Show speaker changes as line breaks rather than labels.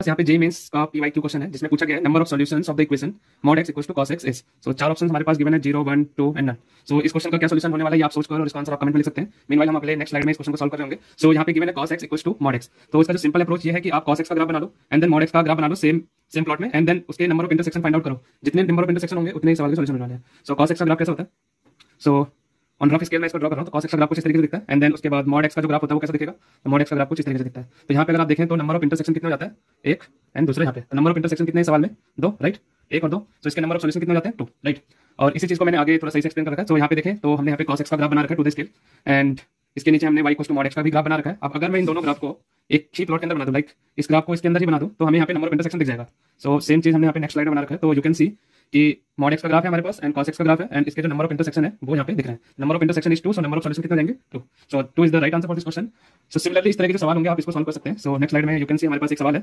बस यहाँ पे जे मीन्स का पी वाई क्यू क्वेश्चन है, जिसमें पूछा गया number of solutions of the equation mod x equal to cos x is so चार ऑप्शन हमारे पास गिवन है zero one two and none so इस क्वेश्चन का क्या सोल्यूशन होने वाला है आप सोच कर और इसका आंसर आप कमेंट में लिख सकते हैं। मीनवाइल हम अगले नेक्स्ट स्लाइड में इस क्वेश्चन को सॉल्व कर होंगे। सो यहाँ पे गिवन है cos x equal to mod x तो इसका जो सिंपल अप्रोच ये है कि आप कॉस एक्स का ग्राफ बना लो एंड देन मॉड एक्स का ग्राफ बना लो सेम सेम प्लॉट में एंड देन उसके number of intersection find out करो। जितने नंबर ऑफ़ इंटरसेक्शन होंगे, उतने ही सवाल के सोल्यूशन होने वाले हैं। सो कॉस एक्स का ग्राफ कैसा होता है? सो ऑन ग्राफ स्केल में इसको ड्रॉ कर रहा हूँ तो कॉस एक्स ग्राफ कुछ इस तरीके से दिखता है। एंड देन उसके बाद मॉड एक्स का जो ग्राफ होता है, वो कैसा दिखेगा? तो मॉड एक्स का ग्राफ कुछ इस तरीके से दिखता है। तो यहाँ पे अगर आप देखें तो नंबर ऑफ़ इंटरसेक्शन कितने जाता है? एक एंड दूसरे यहाँ पे। तो नंबर ऑफ़ इंटरसेक्शन कितने सवाल में? दो राइट एक और दो। तो इसके नंबर ऑफ़ सोल्यूशन कितने जाते हैं? टू राइट और इसी चीज़ को मैंने आगे थोड़ा सही से एक्सप्लेन कर रखा है। तो यहाँ पे देखें तो हमने यहाँ पे कॉस एक्स का ग्राफ बना रखा है टू द स्केल एंड इसके नीचे हमने y cos to mod x का भी ग्राफ बना रखा है। अब अगर मैं इन दोनों ग्राफ को एक ही प्लॉट के अंदर बना दूँ लाइक इस ग्राफ को इसके अंदर ही बना दूँ तो हमें यहाँ पे नंबर ऑफ़ इंटरसेक्शन दिख जाएगा। सो सेम चीज़ हमने यहाँ पे नेक्स्ट स्लाइड बना रखा है। तो यू कैन सी कि मॉड एक्स का ग्राफ है हमारे पास एंड कॉस एक्स का ग्राफ है एंड इसके जो नंबर ऑफ़ इंटरसेक्शन है, वो यहाँ पे दिख रहे हैं। Number of intersection is two so number of solution कितने देंगे two so two is the right answer for this question so similarly इस तरह के सवाल होंगे, आप इसको सॉल्व कर सकते हैं। सो नेक्स्ट स्लाइड में यू कैन सी हमारे पास एक सवाल है।